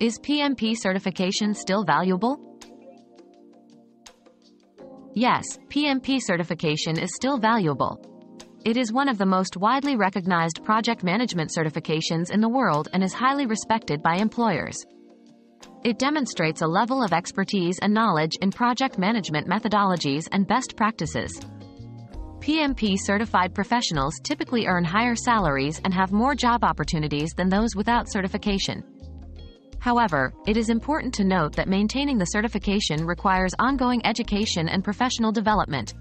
Is PMP certification still valuable? Yes, PMP certification is still valuable. It is one of the most widely recognized project management certifications in the world and is highly respected by employers. It demonstrates a level of expertise and knowledge in project management methodologies and best practices. PMP certified professionals typically earn higher salaries and have more job opportunities than those without certification. However, it is important to note that maintaining the certification requires ongoing education and professional development.